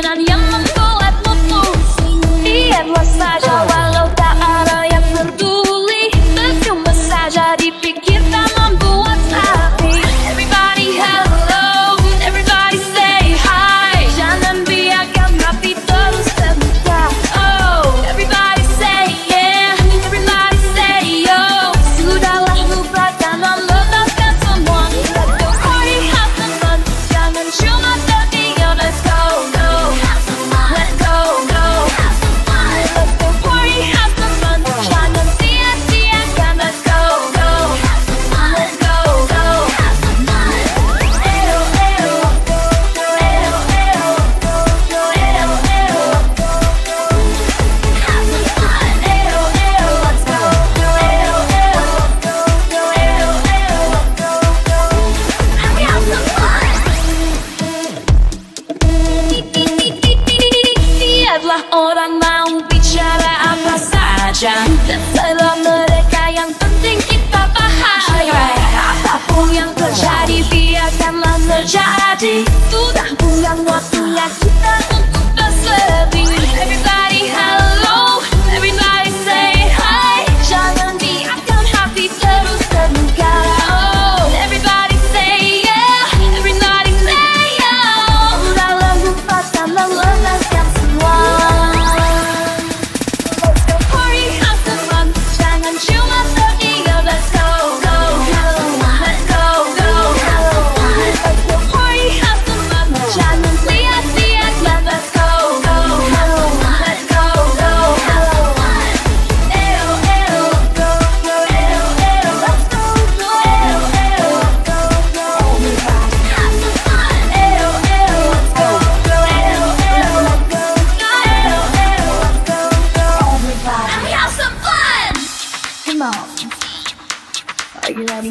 kemungkinan yang menggolet mutu Ian wasna walau Orang mau bicara apa saja. Terserah mereka yang penting kita paham Apa pun yang terjadi biarkanlah terjadi. Sudah bulan waktunya kita Are you ready?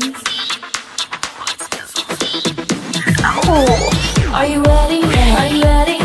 Oh, are you ready? Are you ready?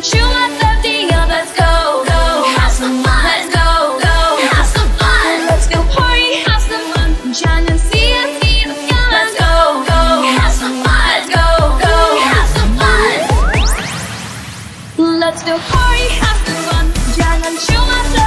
Let's go, go. Have some fun, let's go, go. Have some fun, let's go party. Have some fun, Jangan Let's go, go. Have some fun, let's go, party, have some fun. Show